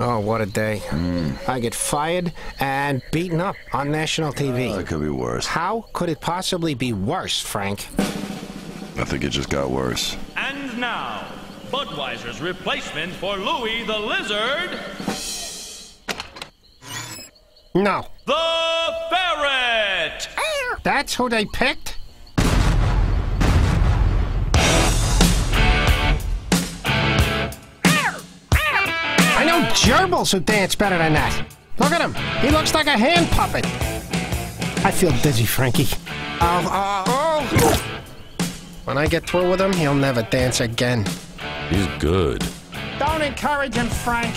Oh, what a day. Hmm. I get fired and beaten up on national TV. Oh, it could be worse. How could it possibly be worse, Frank? I think it just got worse. And now, Budweiser's replacement for Louie the Lizard, No. the Ferret! That's who they picked? Know gerbils who dance better than that. Look at him. He looks like a hand puppet. I feel dizzy, Frankie. Oh, oh, oh. When I get through with him, he'll never dance again. He's good. Don't encourage him, Frank.